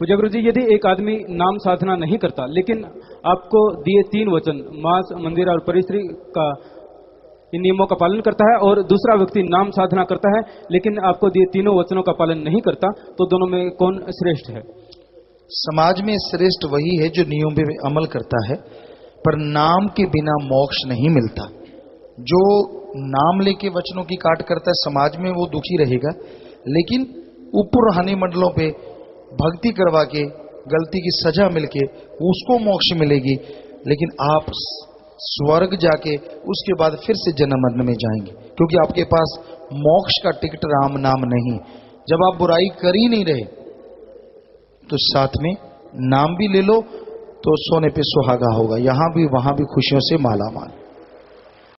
पूजा गुरु जी, यदि एक आदमी नाम साधना नहीं करता, लेकिन आपको दिए तीन वचन, मास, मंदिर और परिश्री का, इन नियमों का पालन करता है और दूसरा व्यक्ति नाम साधना करता है, लेकिन आपको दिए तीनों वचनों का पालन नहीं करता तो दोनों में कौन श्रेष्ठ है? समाज में श्रेष्ठ वही है जो नियम पे अमल करता है, पर नाम के बिना मोक्ष नहीं मिलता। जो नाम लेके वचनों की काट करता है, समाज में वो दुखी रहेगा, लेकिन ऊपर रूहानी मंडलों पे भक्ति करवा के, गलती की सजा मिलके उसको मोक्ष मिलेगी, लेकिन आप स्वर्ग जाके उसके बाद फिर से जन्म मरण में जाएँगे, क्योंकि आपके पास मोक्ष का टिकट राम नाम नहीं। जब आप बुराई कर ही नहीं रहे तो साथ में नाम भी ले लो तो सोने पे सुहागा होगा। यहाँ भी, वहाँ भी खुशियों से माला माल।